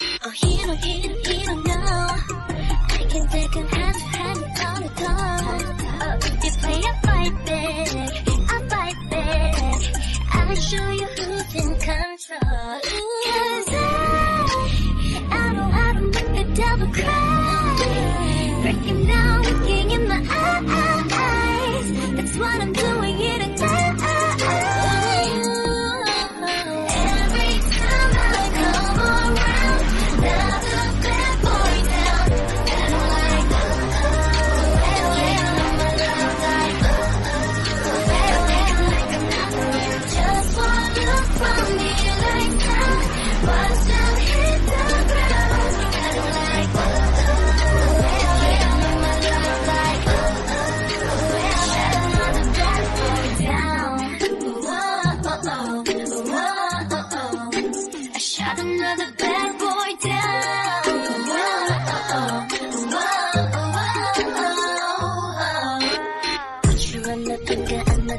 Oh, he don't, he don't, he oh, don't know. I can take an hand to hand, call me, call.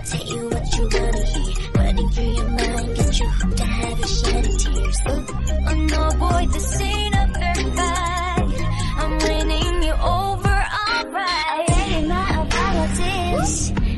Tell you what you wanna hear. Running through your mind, get you hooked. I have you shedding tears. Ooh. Oh no, boy, this ain't a fair fight. I'm winning you over, alright. I already my apologies. What?